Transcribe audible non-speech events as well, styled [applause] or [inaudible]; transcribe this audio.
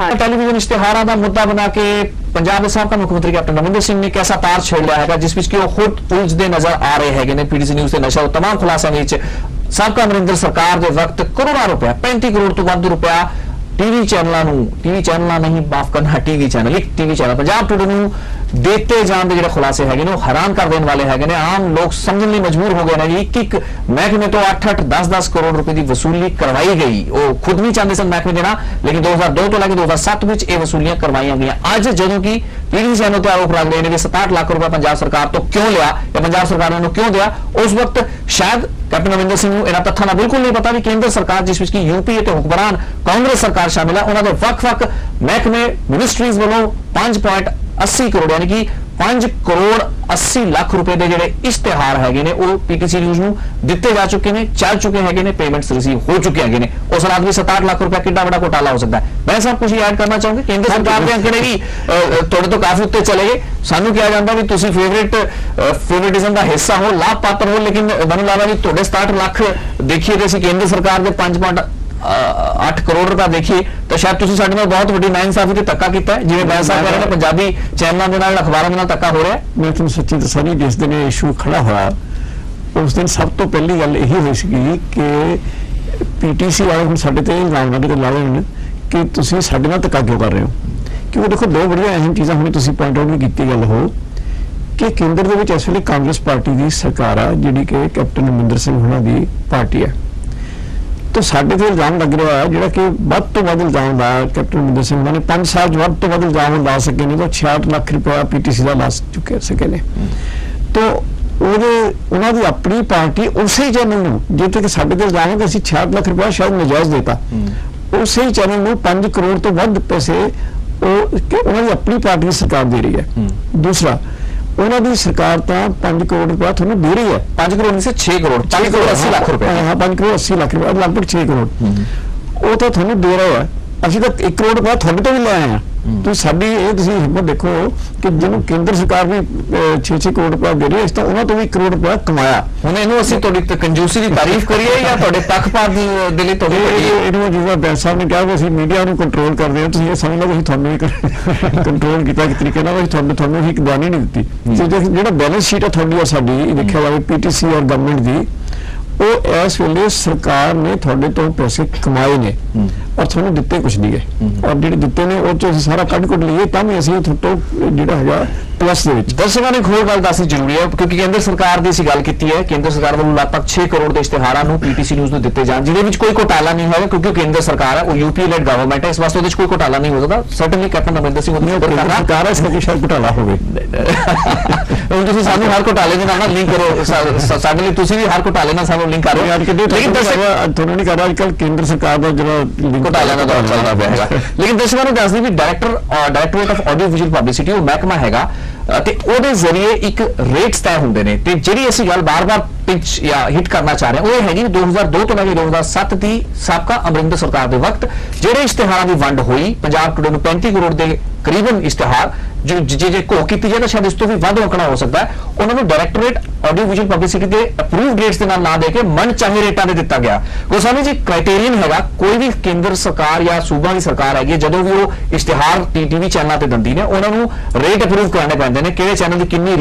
ਹਾਂ ਟੈਲੀਵਿਜ਼ਨ ਇਸ਼ਤਿਹਾਰਾਂ ਦਾ ਮੁੱਦਾ ਬਣਾ ਕੇ ਪੰਜਾਬ ਦੇ ਸਾਬਕਾ ਮੁੱਖ ਮੰਤਰੀ ਕੈਪਟਨ ਅਮਰਿੰਦਰ ਸਿੰਘ ਨੇ ਕੈਸਾ ਤਾਰ ਛੇੜ ਲਿਆ ਹੈਗਾ ਜਿਸ ਵਿੱਚ ਕਿ ਉਹ ਖੁਦ ਉਲਝਦੇ ਨਜ਼ਰ ਆ ਰਹੇ ਹੈਗੇ ਨੇ ਪੀਡੀਸੀ ਨਿਊਜ਼ ਤੇ ਨਸ਼ਾ ਉਹ तमाम ਖੁਲਾਸਿਆਂ ਵਿੱਚ ਸਾਬਕਾ ਅਮਰਿੰਦਰ ਸਰਕਾਰ ਦੇ ਵਕਤ ਕਰੋੜਾਂ ਰੁਪਏ 35 ਕਰੋੜ ਤੋਂ ਵੱਧ ਰੁਪਇਆ ਟੀਵੀ ਚੈਨਲਾਂ ਨੂੰ ਟੀਵੀ ਚੈਨਲਾਂ ਨਹੀਂ ਮਾਫ ਕਰਨਾ ਟੀਵੀ ਚੈਨਲ ਇੱਕ ਟੀਵੀ ਚੈਨਲ ਪੰਜਾਬ ਟੁਡੇ ਨੂੰ ਦਿੱਤੇ ਜਾਣ ਦੇ ਜਿਹੜੇ ਖੁਲਾਸੇ ਹੈਗੇ ਨੇ, ਉਹ ਹੈਰਾਨ ਕਰ ਦੇਣ ਵਾਲੇ ਹੈਗੇ ਨੇ। ਆਮ ਲੋਕ ਸਮਝਣ ਲਈ ਮਜਬੂਰ ਹੋ ਗਏ ਨੇ ਜੀ, ਇੱਕ ਇੱਕ ਮਹਿਕਮੇ ਤੋਂ 8-8 10-10 ਕਰੋੜ ਰੁਪਏ ਦੀ ਵਸੂਲੀ ਕਰਵਾਈ ਗਈ। ਉਹ ਖੁਦ ਨਹੀਂ ਚਾਹੁੰਦੇ ਸਨ ਮਹਿਕਮੇ ਦੇਣਾ, ਲੇਕਿਨ 2002 ਤੋਂ ਲੈ ਕੇ 2007 ਵਿੱਚ ਇਹ ਵਸੂਲੀਆਂ ਕਰਵਾਈਆਂ ਗਈਆਂ। ਅੱਜ ਜਦੋਂ ਕਿ ਪੀਡੀ ਚੈਨਲ ਤੇ ਆਰੋਪ ਲੱਗ ਰਹੇ ਨੇ ਕਿ 67 ਲੱਖ ਰੁਪਏ ਪੰਜਾਬ ਸਰਕਾਰ ਤੋਂ ਕਿਉਂ ਲਿਆ ਜਾਂ ਪੰਜਾਬ ਸਰਕਾਰ ਨੇ ਕਿਉਂ ਦਿਆ, ਉਸ ਵਕਤ ਸ਼ਾਇਦ ਕੈਪਟਨ ਅਮਰਿੰਦਰ ਸਿੰਘ ਨੂੰ ਇਹਨਾਂ ਤੱਥਾਂ ਦਾ ਬਿਲਕੁਲ ਨਹੀਂ ਪਤਾ ਵੀ ਕੇਂਦਰ ਸਰਕਾਰ, ਜਿਸ ਵਿੱਚ ਕਿ ਯੂਪੀ ਤੇ ਹੁਕਮਰਾਨ ਕਾਂਗਰਸ ਸਰਕਾਰ ਸ਼ਾਮਿਲ ਹੈ, ਉਹਨਾਂ ਦੇ ਵੱਖ-ਵੱਖ ਮਹਿਕਮੇ ਮਿਨਿਸਟਰੀਜ਼ ਵੱਲੋਂ 5.80 ਕਰੋੜ ਯਾਨੀ ਕਿ 5 ਕਰੋੜ 80 ਲੱਖ ਰੁਪਏ ਦੇ ਜਿਹੜੇ ਇਸ਼ਤਿਹਾਰ ਹੈਗੇ ਨੇ ਉਹ ਪੀਟੀਸੀ ਨਿਊਜ਼ ਨੂੰ ਦਿੱਤੇ ਜਾ ਚੁੱਕੇ ਨੇ ਚੱਲ ਚੁੱਕੇ ਹੈਗੇ ਨੇ ਪੇਮੈਂਟਸ ਰਿਸੀਵ ਹੋ ਚੁੱਕੇ ਹੈਗੇ ਨੇ। ਉਸ ਨਾਲ ਵੀ 67 ਲੱਖ ਰੁਪਏ ਕਿੰਨਾ ਵੱਡਾ ਘੋਟਾਲਾ ਹੋ ਸਕਦਾ ਹੈ। ਮੈਂ ਸਭ ਕੁਝ ਐਡ ਕਰਨਾ ਚਾਹੂੰਗਾ। ਕੇਂਦਰ ਸਰਕਾਰ ਦੇ ਅੰਕੜੇ ਵੀ ਤੁਹਾਡੇ ਤੋਂ ਕਾਫੀ ਉੱਤੇ ਚਲੇ ਗਏ। ਸਾਨੂੰ ਕਿਹਾ ਜਾਂਦਾ ਵੀ ਤੁਸੀਂ ਫੇਵਰੇਟ ਫੇਵਰੇਟਿਜ਼ਮ ਦਾ ਹਿੱਸਾ ਹੋ ਲਾਭਪਾਤਰ ਹੋ ਲੇਕਿਨ ਮੈਨੂੰ ਲੱਗਦਾ ਵੀ ਤੁਹਾਡੇ 67 ਲੱਖ ਦੇਖੀਏ ਤੇ ਅਸੀਂ ਕੇਂਦਰ ਸਰਕਾਰ ਦੇ 5. 8 ਕਰੋੜ ਰੁਪਏ ਦੇਖੀਏ, ਤਾਂ ਸ਼ਾਇਦ ਤੁਸੀਂ ਸਾਡੇ ਨਾਲ ਬਹੁਤ ਵੱਡੀ ਨਾਇਨਸਾਫੀ ਤੇ ਧੱਕਾ ਕੀਤਾ ਹੈ। ਜਿਵੇਂ ਮੈਂ ਸਾਹਿਬ ਕਹਿ ਪੰਜਾਬੀ ਚੈਨਲਾਂ ਦੇ ਨਾਲ, ਅਖਬਾਰਾਂ ਦੇ ਨਾਲ ਧੱਕਾ ਹੋ ਰਿਹਾ ਮੈਂ ਤੁਹਾਨੂੰ ਸੱਚੀ ਦੱਸਾਂ ਜੀ, ਜਿਸ ਦਿਨ ਇਹ ਇਸ਼ੂ ਖੜਾ ਹੋਇਆ, ਉਸ ਦਿਨ ਸਭ ਤੋਂ ਪਹਿਲੀ ਗੱਲ ਇਹੀ ਹੋਈ ਸੀ ਕਿ ਪੀਟੀਸੀ ਵਾਲੇ ਹੁਣ ਸਾਡੇ ਤੇ ਇਲਜ਼ਾਮ ਲੱਗੇ ਲਾ ਰਹੇ ਨੇ ਕਿ ਤੁਸੀਂ ਸਾਡੇ ਨਾਲ ਧੱਕਾ ਕਿਉਂ ਕਰ ਰਹੇ ਹੋ? ਕਿਉਂਕਿ ਦੇਖੋ, ਦੋ ਬੜੀਆਂ ਅਹਿਮ ਚੀਜ਼ਾਂ ਹੁਣ ਤੁਸੀਂ ਪੁਆਇੰਟ ਆਊਟ ਵੀ ਕੀਤੀ ਗੱਲ ਹੋ, ਕਿ ਕੇਂਦਰ ਦੇ ਵਿੱਚ ਇਸ ਵੇਲੇ ਕਾਂਗਰਸ ਪਾਰਟੀ ਦੀ ਸਰਕਾਰ ਆ, ਜਿਹੜੀ ਕਿ ਕੈਪਟਨ ਅਮਰਿੰਦਰ ਸਿੰਘ ਹੁਣਾਂ ਦੀ ਪਾਰਟੀ ਹੈ ਤਾਂ ਸਾਡੇ ਤੇ ਇਲਜ਼ਾਮ ਲੱਗ ਰਿਹਾ ਹੈ ਜਿਹੜਾ ਕਿ ਵੱਧ ਤੋਂ ਵੱਧ ਇਲਜ਼ਾਮ ਦਾ ਕੈਪਟਨ ਅਮਰਿੰਦਰ ਸਿੰਘ ਨੇ। 5 ਸਾਲ ਵੱਧ ਤੋਂ ਵੱਧ ਇਲਜ਼ਾਮ ਲਾ ਸਕੇ ਨੇ ਤਾਂ 66 ਲੱਖ ਰੁਪਏ ਪੀਟੀਸੀ ਦਾ ਲਾ ਚੁੱਕੇ ਸਕੇ ਨੇ। ਤਾਂ ਉਹਦੇ ਉਹਨਾਂ ਦੀ ਆਪਣੀ ਪਾਰਟੀ ਉਸੇ ਚੈਨਲ ਨੂੰ ਜਿੱਥੇ ਕਿ ਸਾਡੇ ਤੇ ਇਲਜ਼ਾਮ ਹੈ ਕਿ ਅਸੀਂ 66 ਲੱਖ ਰੁਪਏ ਸ਼ਾਇਦ ਨਜਾਇਜ਼ ਦੇਤਾ। ਉਸੇ ਚੈਨਲ ਨੂੰ 5 ਕਰੋੜ ਤੋਂ ਵੱਧ ਪੈਸੇ ਉਹ ਉਹਨਾਂ ਦੀ ਆਪਣੀ ਪਾਰਟੀ ਸਰਕਾਰ ਦੇ ਰਹੀ ਹੈ। ਦੂਸਰਾ ਉਹਨਾਂ ਦੀ ਸਰਕਾਰ ਤਾਂ 5 ਕਰੋੜ ਰੁਪਏ ਤੁਹਾਨੂੰ ਦੇ ਰਹੀ ਹੈ। 5 ਕਰੋੜ ਨਹੀਂ ਸੀ 6 ਕਰੋੜ। 5 ਕਰੋੜ 80 ਲੱਖ ਰੁਪਏ। ਹਾਂ 5 ਕਰੋੜ 80 ਲੱਖ ਰੁਪਏ ਲਗਭਗ 6 ਕਰੋੜ। ਉਹ ਤਾਂ ਤੁਹਾਨੂੰ ਦੇ ਰਿਹਾ ਹੈ ਅਸੀਂ ਤਾਂ 1 ਕਰੋੜ ਰੁਪਏ ਤੁਹਾਡੇ ਤੋਂ ਵੀ ਲੈ ਆਏ ਆ। ਤੁਸੀਂ ਸਾਡੀ ਇਹ ਤੁਸੀਂ ਹਿੰਮਤ ਦੇਖੋ ਕਿ ਜਿਹਨੂੰ ਕੇਂਦਰ ਸਰਕਾਰ ਵੀ 6-6 ਕਰੋੜ ਰੁਪਏ ਦੇ ਰਹੀ ਹੈ ਇਸ ਤਾਂ ਉਹਨਾਂ ਤੋਂ ਵੀ 1 ਕਰੋੜ ਰੁਪਏ ਕਮਾਇਆ। ਹੁਣ ਇਹਨੂੰ ਅਸੀਂ ਤੁਹਾਡੀ ਤ- ਕੰਜੂਸੀ ਦੀ ਤਾਰੀਫ ਕਰੀਏ ਜਾਂ ਤੁਹਾਡੇ ਪੱਖਪਾਤ ਦੀ ਦੇ ਲਈ ਤੁਹਾਡੀ ਇਹਨੂੰ ਜਿਵੇਂ ਬੈਂਸ ਸਾਹਿਬ ਨੇ ਕਿਹਾ ਕਿ ਅਸੀਂ ਮੀਡੀਆ ਨੂੰ ਕੰਟਰੋਲ ਕਰਦੇ ਹਾਂ ਤੁਸੀਂ ਇਹ ਸਮਝ ਲਓ ਕਿ ਤੁਹਾਨੂੰ ਕੰਟਰੋਲ [laughs] ਕੀਤਾ ਕਿ ਤਰੀਕੇ ਨਾਲ ਅਸੀਂ ਤੁਹਾਨੂੰ ਤੁਹਾਨੂੰ ਹੀ ਗਵਾਨੀ ਨਹੀਂ ਦਿੱਤੀ। ਤੇ ਜੇ- ਜਿਹੜਾ ਬੈਲੈਂਸ ਸ਼ੀਟ ਹੈ ਤੁਹਾਡੀ ਔਰ ਸਾਡੀ ਇਹ ਦੇਖਿਆ ਜਾਵੇ ਪੀਟੀਸੀ ਔਰ ਗਵਰਨਮੈਂਟ ਦੀ ਉਹ ਇਸ ਵੇਲੇ ਸਰਕਾਰ ਨੇ ਤੁਹਾਡੇ ਤੋਂ ਪੈਸੇ ਕਮਾਏ ਨੇ। ਔਰ ਤੁਹਾਨੂੰ ਦਿੱਤੇ ਕੁਝ ਨਹੀਂ ਗਏ ਔਰ ਜਿਹੜੇ ਦਿੱਤੇ ਨੇ ਉਹ ਚੋਂ ਅਸੀਂ ਸਾਰਾ ਕੱਢ ਕੁੱਟ ਲਈਏ ਤਾਂ ਵੀ ਅਸੀਂ ਤੁਹਾਡੇ ਤੋਂ ਜਿਹੜਾ ਹੈਗਾ ਪਲੱਸ ਦੇ ਵਿੱਚ। ਦਰਸ਼ਕਾਂ ਨੇ ਹੋਰ ਗੱਲ ਦੱਸਣੀ ਜ਼ਰੂਰੀ ਹੈ ਕਿਉਂਕਿ ਕੇਂਦਰ ਸਰਕਾਰ ਦੀ ਅਸੀਂ ਗੱਲ ਕੀਤੀ ਹੈ ਕੇਂਦਰ ਸਰਕਾਰ ਵੱਲੋਂ ਲਗਭਗ 6 ਕਰੋੜ ਦੇ ਇਸ਼ਤਿਹਾਰਾਂ ਨੂੰ ਪੀਟੀਸੀ ਨਿਊਜ਼ ਨੂੰ ਦਿੱਤੇ ਜਾਣ ਜਿਹਦੇ ਵਿੱਚ ਕੋਈ ਘੋਟਾਲਾ ਨਹੀਂ ਹੋਵੇਗਾ ਕਿਉਂਕਿ ਕੇਂਦਰ ਸਰਕਾਰ ਹੈ ਉਹ ਯੂਪੀ ਲੈਡ ਗਵਰਨਮੈਂਟ ਹੈ ਇਸ ਵਾਸਤੇ ਉਹਦੇ ਵਿੱਚ ਕੋਈ ਘੋਟਾਲਾ ਨਹੀਂ ਹੋ ਸਕਦਾ। ਸਰਟਨਲੀ ਕੈਪਟਨ ਅਮਰਿੰਦਰ ਸਿੰਘ ਉਹਨੂੰ ਕੇਂਦਰ ਕਰਨਾ ਸਰਕਾਰ ਹੈ ਕਰਕੇ ਸ਼ਾਇਦ ਘੁਟਾਲਾ ਹੋਵੇ। [laughs] ਹੁਣ ਤੁਸੀਂ ਸਾਨੂੰ ਹਰ ਘੋਟਾਲੇ ਦੇ ਨਾਲ ਲਿੰਕ ਕਰੋ ਸਾਡੇ ਲਈ ਤੁਸੀਂ ਵੀ ਹਰ ਘੋਟਾਲੇ ਨਾਲ ਸਾਨੂੰ ਲਿੰਕ ਕਰੋ। ਲੇਕਿਨ ਦਰਸ਼ਕ ਤੁਹਾਨੂੰ ਨਹੀਂ ਕਰਦਾ ਅੱਜ ਕੱਲ ਕੇਂਦਰ ਸਰਕਾਰ ਦਾ ਜਿਹੜਾ ਘੋਟਾਲਿਆਂ ਦਾ ਦੌਰ ਚੱਲਦਾ ਪਿਆ ਹੈਗਾ। [laughs] ਲੇਕਿਨ ਦਰਸ਼ਕਾਂ ਨੂੰ ਦੱਸਦੀ ਵੀ director directorate of audio visual publicity ਉਹ ਮਹਿਕਮਾ ਹੈਗਾ ਤੇ ਉਹਦੇ ਜ਼ਰੀਏ ਇੱਕ ਰੇਟਸ ਤੈਅ ਹੁੰਦੇ ਨੇ ਤੇ ਜਿਹੜੀ ਅਸੀਂ ਗੱਲ ਬਾਰ-ਬਾਰ ਪਿੰਚ ਜਾਂ ਹਿੱਟ ਕਰਨਾ ਚਾਹ ਰਹੇ ਹਾਂ, ਉਹ ਇਹ ਹੈਗੀ ਵੀ 2002 ਤੋਂ ਲੈ ਕੇ 2007 ਦੀ ਸਾਬਕਾ ਅਮਰਿੰਦਰ ਸਰਕਾਰ ਦੇ ਵਕਤ ਜਿਹੜੇ ਇਸ਼ਤਿਹਾਰਾਂ ਦੀ ਵੰਡ ਹੋਈ, ਪੰਜਾਬ ਟੁਡੇ ਨੂੰ 35 ਕਰੋੜ ਦੇ ਕਰੀਬਨ ਇਸ਼ਤਿਹਾਰ, ਜੋ ਜੇ ਜੇ ਕੋ ਕੀਤੀ ਜਾਏ ਤਾਂ ਸ਼ਾਇਦ ਇਸ ਤੋਂ ਵੀ ਵੱਧ ਅੰਕੜਾ ਹੋ ਸਕਦਾ ਹੈ ਉਹਨਾਂ ਨੂੰ ਡਾਇਰੈਕਟੋਰੇਟ ਆਡੀਓ ਵਿਜ਼ੂਅਲ ਪਬਲਿਸਿਟੀ ਦੇ ਅਪਰੂਵਡ ਰੇਟਸ ਦੇ ਨਾਲ ਨਾ ਦੇ ਕੇ ਮਨ ਚਾਹੇ ਰੇਟਾਂ ਦੇ ਦਿੱਤਾ ਗਿਆ। ਕੋਸਾਨੀ ਜੀ ਕ੍ਰਾਈਟੇਰੀਅਨ ਹੈਗਾ ਕੋਈ ਵੀ ਕੇਂਦਰ ਸਰਕਾਰ ਜਾਂ ਸੂਬਾ ਦੀ ਸਰਕਾਰ ਹੈਗੀ ਹੈ, ਜਦੋਂ ਵੀ ਉਹ ਇਸ਼ਤਿਹਾਰ ਟੀਵੀ ਚੈਨਲਾਂ ਤੇ ਦਿੰਦੀ ਨੇ ਉਹਨਾਂ ਨੂੰ ਰੇਟ ਅਪਰੂਵ ਕਰਨੇ ਪੈਂਦੇ ਨੇ ਕਿਹੜੇ ਚੈਨਲ ਦੀ ਕਿੰਨੀ